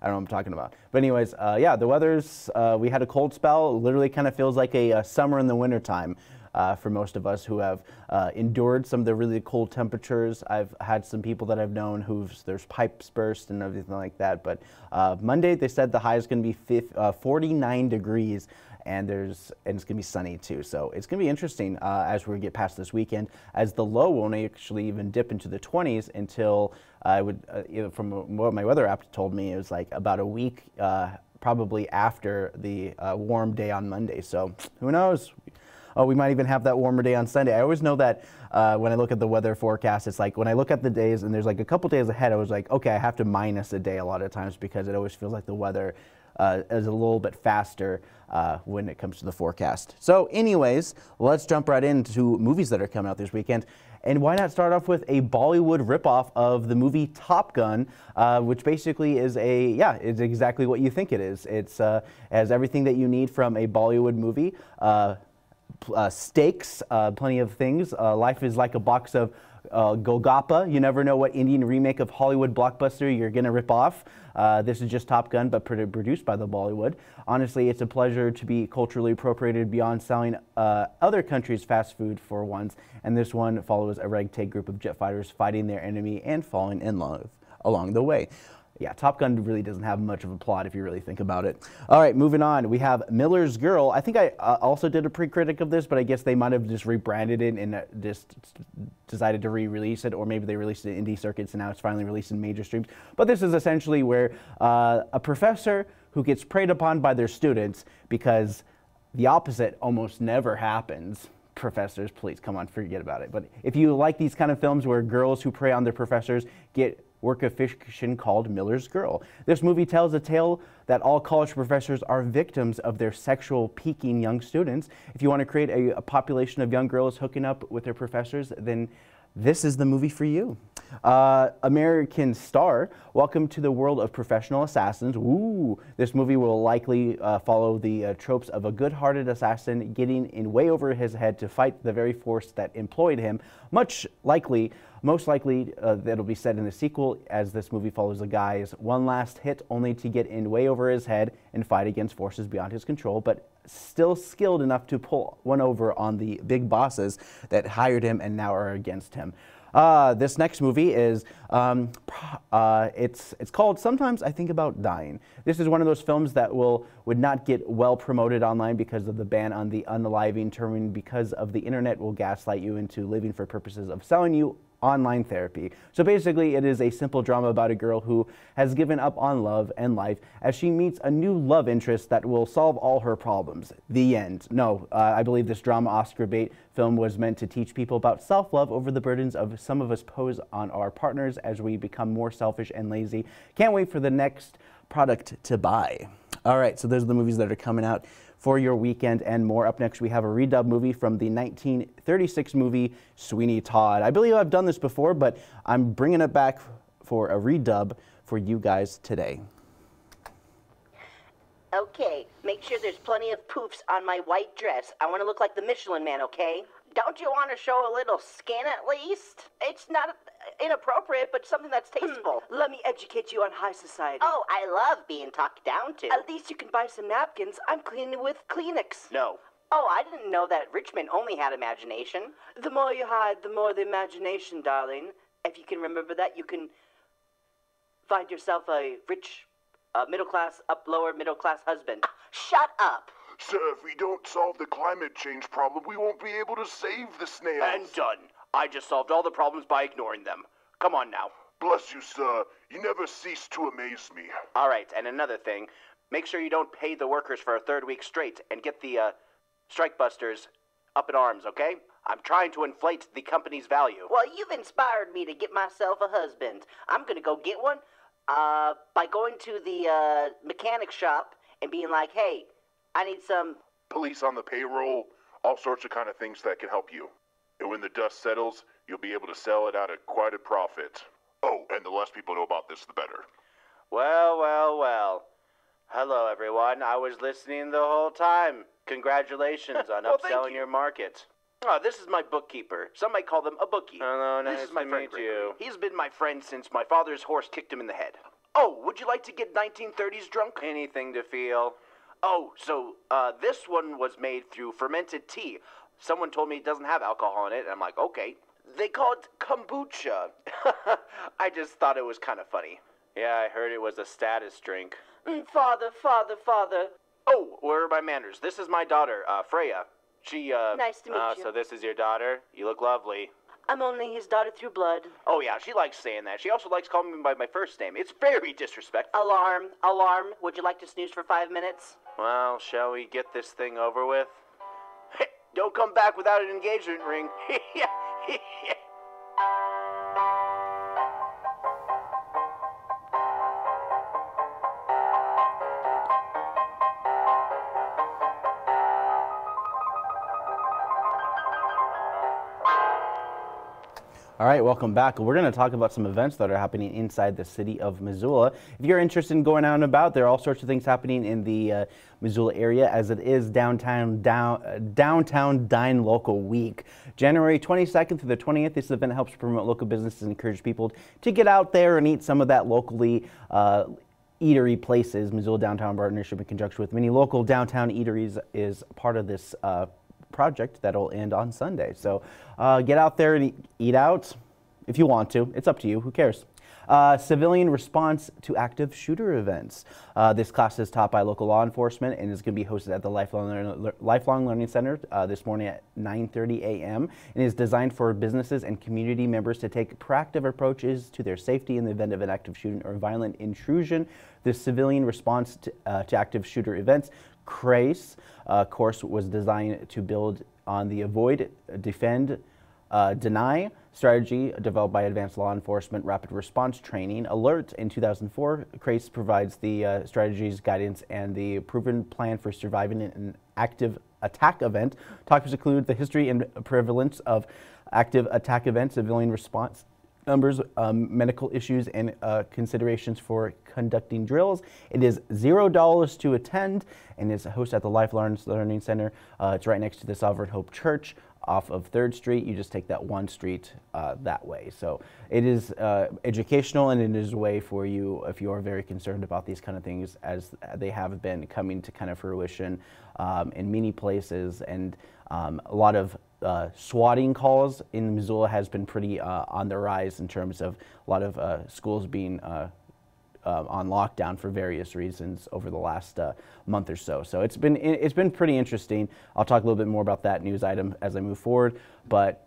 I don't know what I'm talking about. But anyways, uh, yeah, the weather's, uh, we had a cold spell. It literally kind of feels like a, a summer in the wintertime uh, for most of us who have uh, endured some of the really cold temperatures. I've had some people that I've known who've there's pipes burst and everything like that. But uh, Monday they said the high is going to be uh, 49 degrees and there's and it's gonna be sunny too. So it's gonna be interesting uh, as we get past this weekend, as the low won't actually even dip into the 20s until I would, uh, from what my weather app told me, it was like about a week, probably after the uh, warm day on Monday. So who knows? Oh, we might even have that warmer day on Sunday. I always know that uh, when I look at the weather forecast, it's like when I look at the days and there's like a couple days ahead, I was like, okay, I have to minus a day a lot of times because it always feels like the weather uh, is a little bit faster uh, when it comes to the forecast. So, anyways, let's jump right into movies that are coming out this weekend. And why not start off with a Bollywood ripoff of the movie Top Gun, uh, which basically is a, yeah, it's exactly what you think it is. It's uh, has everything that you need from a Bollywood movie. Uh, steaks, uh, plenty of things. Uh, life is like a box of uh, Golgappa. You never know what Indian remake of Hollywood blockbuster you're going to rip off. Uh, this is just Top Gun, but produced by the Bollywood. Honestly, it's a pleasure to be culturally appropriated beyond selling uh, other countries' fast food for once. And this one follows a ragtag group of jet fighters fighting their enemy and falling in love along the way yeah, Top Gun really doesn't have much of a plot if you really think about it. All right, moving on. We have Miller's Girl. I think I uh, also did a pre-critic of this, but I guess they might have just rebranded it and uh, just decided to re-release it, or maybe they released it in indie circuits and now it's finally released in major streams. But this is essentially where uh, a professor who gets preyed upon by their students because the opposite almost never happens professors, please come on, forget about it. But if you like these kind of films where girls who prey on their professors get work of fiction called Miller's Girl. This movie tells a tale that all college professors are victims of their sexual peaking young students. If you want to create a, a population of young girls hooking up with their professors, then this is the movie for you. Uh, American Star, welcome to the world of professional assassins. Ooh, this movie will likely uh, follow the uh, tropes of a good-hearted assassin getting in way over his head to fight the very force that employed him. Much likely, most likely, uh, that'll be said in the sequel, as this movie follows a guy's one last hit, only to get in way over his head and fight against forces beyond his control, but still skilled enough to pull one over on the big bosses that hired him and now are against him. Uh, this next movie is um, uh, it's it's called Sometimes I Think About Dying. This is one of those films that will would not get well promoted online because of the ban on the unaliving term, because of the internet will gaslight you into living for purposes of selling you online therapy. So basically, it is a simple drama about a girl who has given up on love and life as she meets a new love interest that will solve all her problems. The end. No, uh, I believe this drama Oscar bait film was meant to teach people about self love over the burdens of some of us pose on our partners as we become more selfish and lazy. Can't wait for the next product to buy. All right, so those are the movies that are coming out for your weekend and more. Up next, we have a redub movie from the 1936 movie Sweeney Todd. I believe I've done this before, but I'm bringing it back for a redub for you guys today. Okay, make sure there's plenty of poofs on my white dress. I want to look like the Michelin man, okay? Don't you want to show a little skin at least? It's not inappropriate, but something that's tasteful. Hmm, let me educate you on high society. Oh, I love being talked down to. At least you can buy some napkins. I'm cleaning with Kleenex. No. Oh, I didn't know that Richmond only had imagination. The more you hide, the more the imagination, darling. If you can remember that, you can find yourself a rich, uh, middle class, up lower middle class husband. Shut up. Sir, if we don't solve the climate change problem, we won't be able to save the snails. And done. I just solved all the problems by ignoring them. Come on now. Bless you, sir. You never cease to amaze me. All right, and another thing. Make sure you don't pay the workers for a third week straight and get the, uh, strike busters up in arms, okay? I'm trying to inflate the company's value. Well, you've inspired me to get myself a husband. I'm gonna go get one, uh, by going to the, uh, mechanic shop and being like, hey, I need some... Police on the payroll, all sorts of kind of things that can help you. And when the dust settles, you'll be able to sell it out at quite a profit. Oh, and the less people know about this, the better. Well, well, well. Hello, everyone. I was listening the whole time. Congratulations on Well, upselling you. your market. Oh, this is my bookkeeper. Some might call them a bookie. Hello, nice this is my to friend meet Gregory. you. He's been my friend since my father's horse kicked him in the head. Oh, would you like to get 1930s drunk? Anything to feel. Oh, so uh, this one was made through fermented tea. Someone told me it doesn't have alcohol in it, and I'm like, okay. They call it kombucha. I just thought it was kind of funny. Yeah, I heard it was a status drink. Mm, father, father, father. Oh, where are my manners? This is my daughter, uh, Freya. She, uh. Nice to meet uh, you. So this is your daughter? You look lovely. I'm only his daughter through blood. Oh, yeah, she likes saying that. She also likes calling me by my first name. It's very disrespectful. Alarm, alarm. Would you like to snooze for five minutes? Well, shall we get this thing over with? Don't come back without an engagement ring. All right, welcome back. We're going to talk about some events that are happening inside the city of Missoula. If you're interested in going out and about, there are all sorts of things happening in the uh, Missoula area as it is downtown down, uh, downtown Dine Local Week. January 22nd through the 20th, this event helps promote local businesses and encourage people to get out there and eat some of that locally uh, eatery places. Missoula Downtown Partnership in conjunction with many local downtown eateries is part of this uh, project that'll end on Sunday. So uh, get out there and eat, out if you want to. It's up to you. Who cares? Uh, civilian response to active shooter events. Uh, this class is taught by local law enforcement and is going to be hosted at the Lifelong, Lifelong Learning Center uh, this morning at 9:30 a.m. and is designed for businesses and community members to take proactive approaches to their safety in the event of an active shooting or violent intrusion. This civilian response to, uh, to active shooter events CRASE uh, course was designed to build on the avoid, defend, uh, deny strategy developed by Advanced Law Enforcement Rapid Response Training. ALERRT in 2004, CRASE provides the uh, strategies, guidance, and the proven plan for surviving an active attack event. Topics include the history and prevalence of active attack events, civilian response numbers, um, medical issues, and uh, considerations for conducting drills. It is zero dollars to attend and is hosted at the Life Learning Center. Uh, it's right next to the Sovereign Hope Church off of 3rd Street. You just take that one street uh, that way. So it is uh, educational and it is a way for you if you are very concerned about these kind of things as they have been coming to kind of fruition um, in many places and um, a lot of uh, swatting calls in Missoula has been pretty uh, on the rise in terms of a lot of uh, schools being uh, uh, on lockdown for various reasons over the last uh, month or so. So it's been it's been pretty interesting. I'll talk a little bit more about that news item as I move forward. But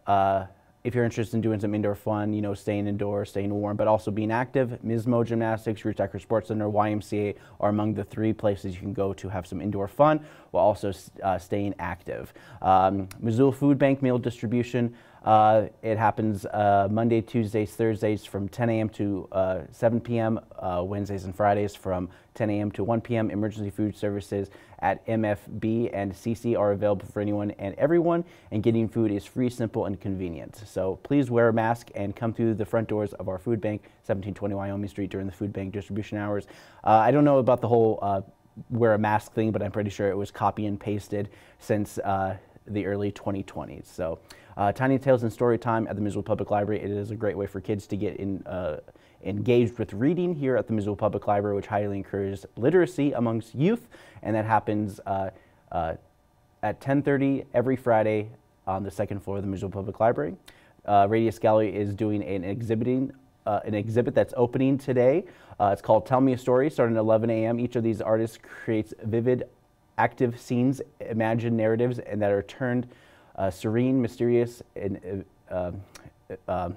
if you're interested in doing some indoor fun, you know, staying indoors, staying warm, but also being active, Mismo Gymnastics, Roots Acre Sports Center, YMCA are among the three places you can go to have some indoor fun while also uh, staying active. Um, Missoula Food Bank meal distribution. Uh, it happens uh, Monday, Tuesdays, Thursdays from 10 a.m. to uh, 7 p.m., uh, Wednesdays and Fridays from 10 a.m. to 1 p.m. Emergency food services at MFB and CC are available for anyone and everyone, and getting food is free, simple, and convenient. So please wear a mask and come through the front doors of our food bank, 1720 Wyoming Street, during the food bank distribution hours. Uh, I don't know about the whole uh, wear a mask thing, but I'm pretty sure it was copy and pasted since the early 2020s. So. Uh, Tiny Tales and Story Time at the Missoula Public Library. It is a great way for kids to get in, uh, engaged with reading here at the Missoula Public Library, which highly encourages literacy amongst youth, and that happens uh, uh at 10:30 every Friday on the second floor of the Missoula Public Library. Uh, Radius Gallery is doing an exhibiting uh, an exhibit that's opening today. it's called Tell Me a Story, starting at 11 a.m. Each of these artists creates vivid, active scenes, imagined narratives, and that are turned uh, serene, mysterious, and, uh, uh,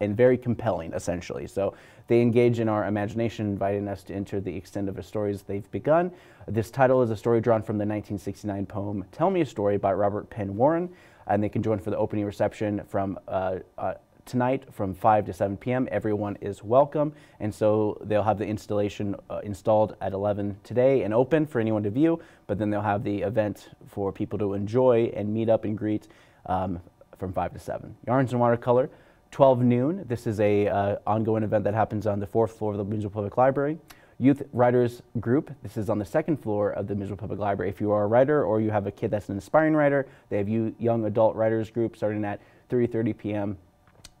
and very compelling, essentially. So they engage in our imagination, inviting us to enter the extent of the stories they've begun. This title is a story drawn from the 1969 poem Tell Me a Story by Robert Penn Warren, and they can join for the opening reception from uh, uh, tonight from 5 to 7 p.m. Everyone is welcome. And so they'll have the installation uh, installed at 11 today and open for anyone to view, but then they'll have the event for people to enjoy and meet up and greet um, from 5 to 7. Yarns and Watercolor, 12 noon. This is a uh, ongoing event that happens on the fourth floor of the Missoula Public Library. Youth Writers Group. This is on the second floor of the Missoula Public Library. If you are a writer or you have a kid that's an aspiring writer, they have you young adult writers group starting at 3:30 p.m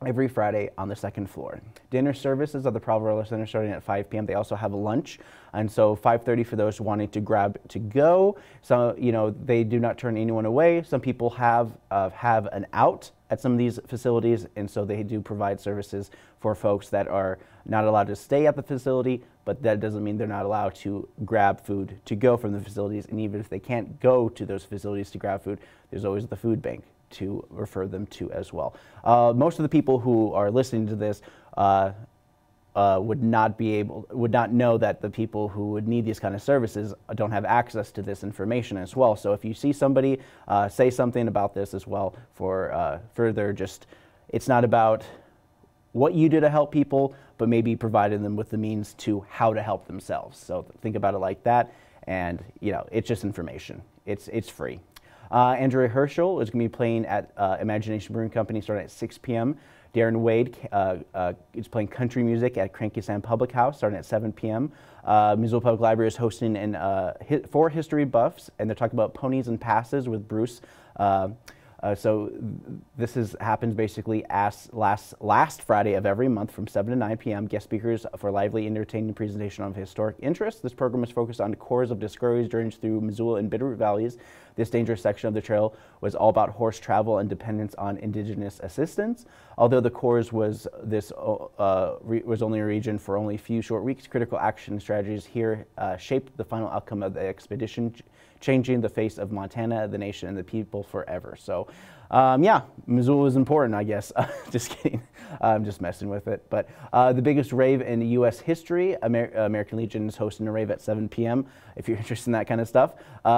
every Friday on the second floor. Dinner services at the Provo Center starting at 5 p.m. They also have lunch, and so 5:30 for those wanting to grab to go. So you know they do not turn anyone away. Some people have uh, have an out at some of these facilities, and so they do provide services for folks that are not allowed to stay at the facility, but that doesn't mean they're not allowed to grab food to go from the facilities. And even if they can't go to those facilities to grab food, there's always the food bank to refer them to as well. Uh, most of the people who are listening to this uh, uh, would not be able, would not know that the people who would need these kind of services don't have access to this information as well. So if you see somebody, uh, say something about this as well for uh, further just, it's not about what you do to help people, but maybe providing them with the means to how to help themselves. So think about it like that. And, you know, it's just information. It's, it's free. Uh, Andrea Herschel is going to be playing at uh, Imagination Brewing Company starting at 6 p.m. Darren Wade uh, uh, is playing country music at Cranky Sam Public House starting at 7 p.m. Uh, Missoula Public Library is hosting an, uh, for history buffs, and they're talking about ponies and passes with Bruce. Uh, so this is happens basically as last last Friday of every month from 7 to 9 p.m. Guest speakers for lively, entertaining presentation of historic interest. This program is focused on the Corps of Discovery's journeys through Missoula and Bitterroot Valleys. This dangerous section of the trail was all about horse travel and dependence on indigenous assistance. Although the Corps was this uh, was only a region for only a few short weeks, critical action strategies here uh, shaped the final outcome of the expedition changing the face of Montana, the nation, and the people forever. So, um, yeah, Missoula is important, I guess. just kidding. I'm just messing with it. But uh, the biggest rave in U.S. history, Amer American Legion is hosting a rave at 7 p.m. If you're interested in that kind of stuff. Uh,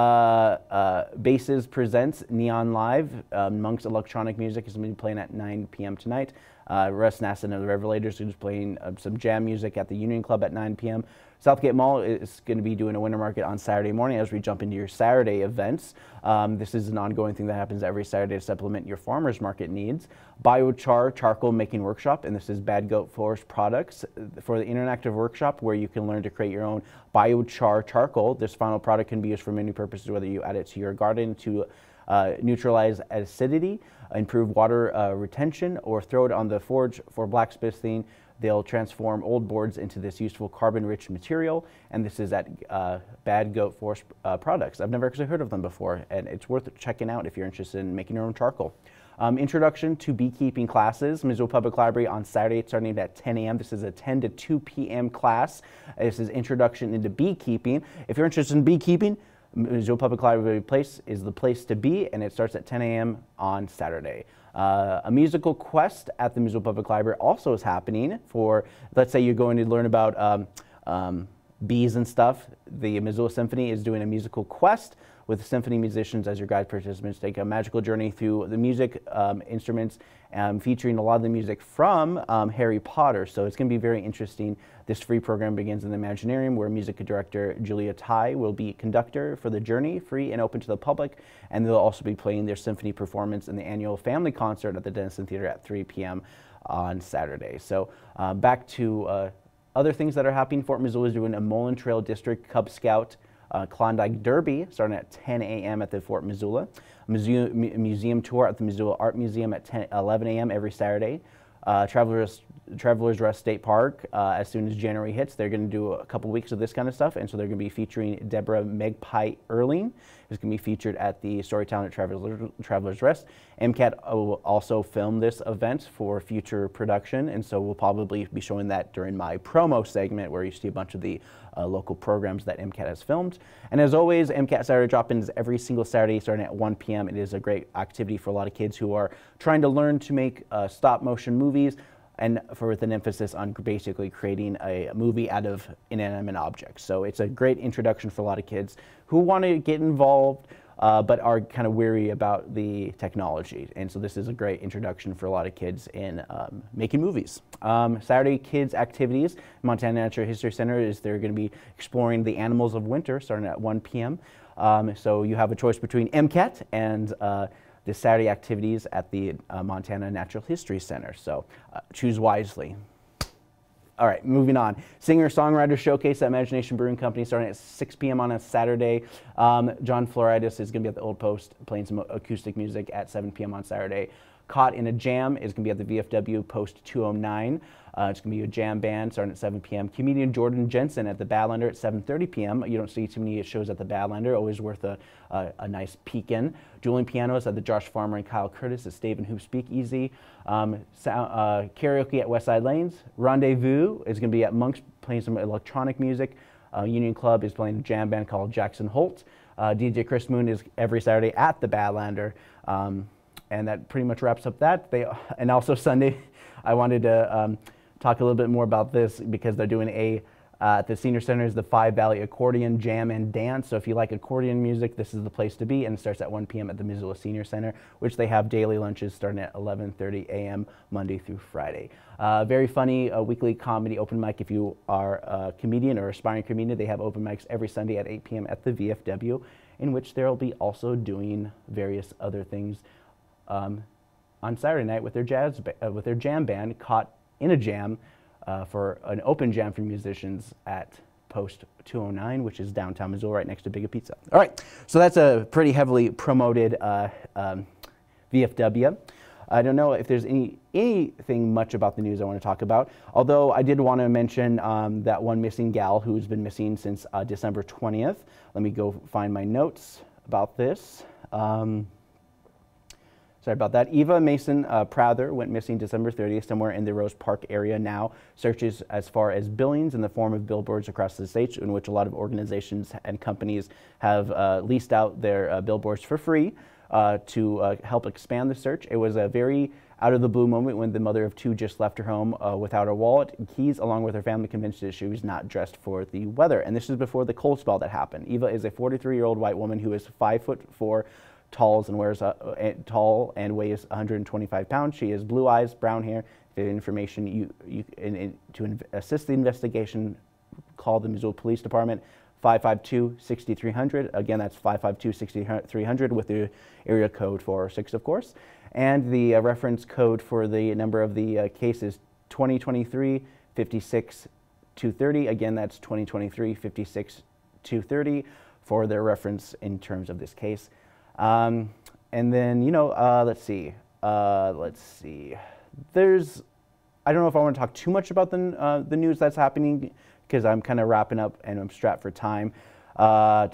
uh, Bases presents Neon Live. Um, Monk's electronic music is going to be playing at 9 p.m. tonight. Uh, Russ Nasset of the Revelators is playing uh, some jam music at the Union Club at 9 p.m. Southgate Mall is going to be doing a winter market on Saturday morning as we jump into your Saturday events. Um, this is an ongoing thing that happens every Saturday to supplement your farmers market needs. Biochar charcoal making workshop, and this is Bad Goat Forest products for the interactive workshop where you can learn to create your own biochar charcoal. This final product can be used for many purposes, whether you add it to your garden to uh, neutralize acidity, improve water uh, retention, or throw it on the forge for blacksmithing They'll transform old boards into this useful carbon-rich material, and this is at uh, Bad Goat Forest uh, Products. I've never actually heard of them before, and it's worth checking out if you're interested in making your own charcoal. Um, introduction to beekeeping classes, Missoula Public Library on Saturday starting at 10 a.m. This is a 10 to 2 p.m. class. This is introduction into beekeeping. If you're interested in beekeeping, Missoula Public Library Place is the place to be, and it starts at 10 a.m. on Saturday. Uh, a musical quest at the Missoula Public Library also is happening for, let's say you're going to learn about um, um, bees and stuff. The Missoula Symphony is doing a musical quest with symphony musicians as your guide participants take a magical journey through the music um, instruments um, featuring a lot of the music from um, Harry Potter. So it's going to be very interesting. This free program begins in the Imaginarium where music director Julia Tai will be conductor for the journey, free and open to the public. And they'll also be playing their symphony performance in the annual family concert at the Dennison Theater at 3 p.m. on Saturday. So uh, back to uh, other things that are happening. Fort Missoula is doing a Mullan Trail District Cub Scout uh, Klondike Derby starting at 10 a.m. at the Fort Missoula. Museum, museum tour at the Missoula Art Museum at 10, 11 a.m. every Saturday. Uh, Travelers, Travelers Rest State Park, uh, as soon as January hits, they're going to do a couple weeks of this kind of stuff. And so they're going to be featuring Deborah Magpie Earling, who's going to be featured at the Storytown at Travelers, Travelers Rest. MCAT will also film this event for future production. And so we'll probably be showing that during my promo segment where you see a bunch of the uh, local programs that MCAT has filmed. And as always, MCAT Saturday drop-ins every single Saturday starting at 1 p.m. It is a great activity for a lot of kids who are trying to learn to make uh, stop motion movies and for with an emphasis on basically creating a movie out of inanimate objects. So it's a great introduction for a lot of kids who want to get involved, uh, but are kind of weary about the technology. And so this is a great introduction for a lot of kids in um, making movies. Um, Saturday Kids Activities, Montana Natural History Center is they're going to be exploring the animals of winter starting at 1 p.m. Um, so you have a choice between MCAT and uh, the Saturday activities at the uh, Montana Natural History Center. So uh, choose wisely. All right, moving on. Singer-songwriter showcase at Imagination Brewing Company starting at 6 p.m. on a Saturday. Um, John Floridis is going to be at the Old Post playing some acoustic music at 7 p.m. on Saturday. Caught in a Jam is going to be at the VFW Post 209. Uh, it's going to be a jam band starting at 7 p.m. Comedian Jordan Jensen at the Badlander at 7.30 p.m. You don't see too many shows at the Badlander, always worth a, a, a nice peek in. Dueling Pianos at the Josh Farmer and Kyle Curtis at Stave and Hoop Speakeasy. Um, sound, uh, karaoke at Westside Lanes. Rendezvous is going to be at Monk's playing some electronic music. Uh, Union Club is playing a jam band called Jackson Holt. Uh, DJ Chris Moon is every Saturday at the Badlander. Um, and that pretty much wraps up that. They, and also Sunday, I wanted to um, talk a little bit more about this because they're doing a uh, at the Senior Center is the Five Valley Accordion Jam and Dance. So if you like accordion music, this is the place to be. And it starts at 1 p.m. at the Missoula Senior Center, which they have daily lunches starting at 11:30 a.m. Monday through Friday. Uh, very funny uh, weekly comedy open mic. If you are a comedian or aspiring comedian, they have open mics every Sunday at 8 p.m. at the VFW, in which they'll be also doing various other things um, on Saturday night with their jazz uh, with their jam band caught in a jam uh, for an open jam for musicians at Post 209, which is downtown Missoula, right next to Biga Pizza. All right, so that's a pretty heavily promoted uh, um, VFW. I don't know if there's any anything much about the news I want to talk about. Although I did want to mention um, that one missing gal who's been missing since uh, December 20th. Let me go find my notes about this. Um, Sorry about that. Eva Mason uh, Prather went missing December 30th somewhere in the Rose Park area now. Searches as far as billings in the form of billboards across the state in which a lot of organizations and companies have uh, leased out their uh, billboards for free uh, to uh, help expand the search. It was a very out of the blue moment when the mother of two just left her home uh, without her wallet and keys along with her family convinced that she was not dressed for the weather. And this is before the cold spell that happened. Eva is a 43 year old white woman who is five foot four talls and wears uh, tall and weighs 125 pounds. She has blue eyes, brown hair. The information you, you in, in, to assist the investigation call the Missoula Police Department 552-6300. Again, that's 552-6300 with the area code 406, of course. And the uh, reference code for the number of the uh, case is 2023 56 230. Again, that's 2023 56 230 for their reference in terms of this case. Um, and then, you know, uh, let's see. Uh, let's see. There's, I don't know if I want to talk too much about the, uh, the news that's happening because I'm kind of wrapping up and I'm strapped for time. Uh,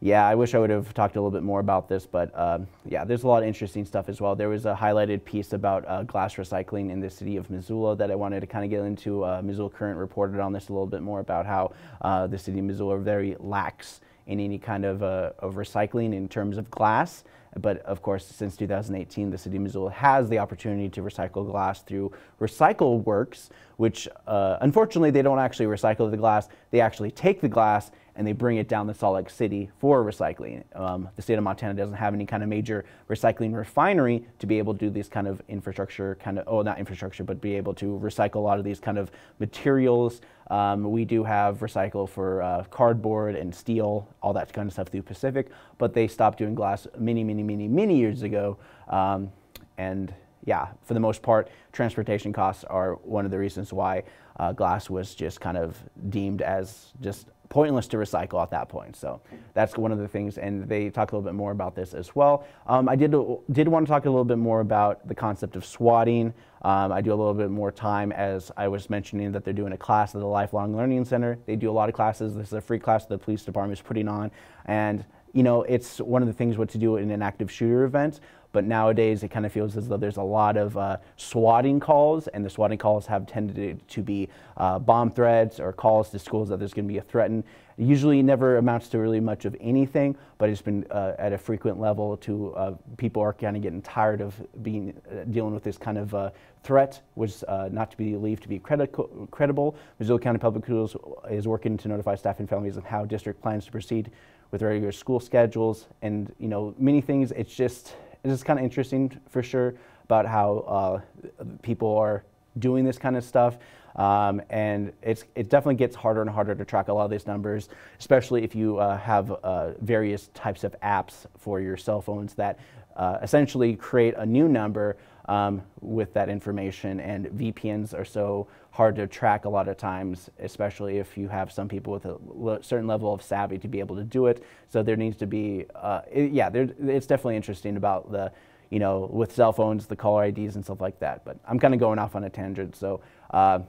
yeah, I wish I would have talked a little bit more about this, but uh, yeah, there's a lot of interesting stuff as well. There was a highlighted piece about uh, glass recycling in the city of Missoula that I wanted to kind of get into. Uh, Missoula Current reported on this a little bit more about how the city of Missoula very lax in any kind of, uh, of recycling in terms of glass. But of course, since 2018, the city of Missoula has the opportunity to recycle glass through Recycle Works, which uh, unfortunately they don't actually recycle the glass. They actually take the glass and they bring it down to Salt Lake City for recycling. Um, the state of Montana doesn't have any kind of major recycling refinery to be able to do this kind of infrastructure, kind of, oh, not infrastructure, but be able to recycle a lot of these kind of materials. Um, we do have recycle for uh, cardboard and steel, all that kind of stuff through Pacific, but they stopped doing glass many, many, many, many years ago. Um, and yeah, for the most part, transportation costs are one of the reasons why uh, glass was just kind of deemed as just pointless to recycle at that point. So that's one of the things, and they talk a little bit more about this as well. Um, I did, did want to talk a little bit more about the concept of swatting. Um, I do a little bit more time as I was mentioning that they're doing a class at the Lifelong Learning Center. They do a lot of classes. This is a free class the police department is putting on, and you know, it's one of the things what to do in an active shooter event. But nowadays, it kind of feels as though there's a lot of uh, swatting calls, and the swatting calls have tended to be uh, bomb threats or calls to schools that there's going to be a threat. And usually never amounts to really much of anything, but it's been uh, at a frequent level to uh, people are kind of getting tired of being uh, dealing with this kind of uh, threat, which not to be believed to be credi credible. Missoula County Public Schools is working to notify staff and families of how district plans to proceed with regular school schedules and you know many things. It's just it's just kind of interesting for sure about how uh, people are doing this kind of stuff. Um, and it's, it definitely gets harder and harder to track a lot of these numbers, especially if you uh, have uh, various types of apps for your cell phones that uh, essentially create a new number um, with that information. And VPNs are so hard to track a lot of times, especially if you have some people with a certain level of savvy to be able to do it. So there needs to be, uh, it, yeah, there, it's definitely interesting about the, you know, with cell phones, the caller IDs and stuff like that. But I'm kind of going off on a tangent. So uh,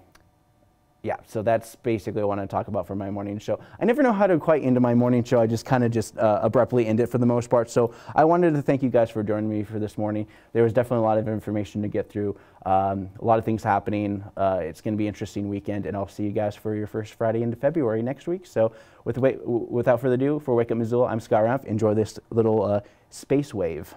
yeah, so that's basically what I want to talk about for my morning show. I never know how to quite end my morning show. I just kind of just uh, abruptly end it for the most part. So I wanted to thank you guys for joining me for this morning. There was definitely a lot of information to get through, um, a lot of things happening. Uh, it's going to be an interesting weekend, and I'll see you guys for your first Friday into February next week. So with, without further ado, for Wake Up Missoula, I'm Scott Ranf. Enjoy this little uh, space wave.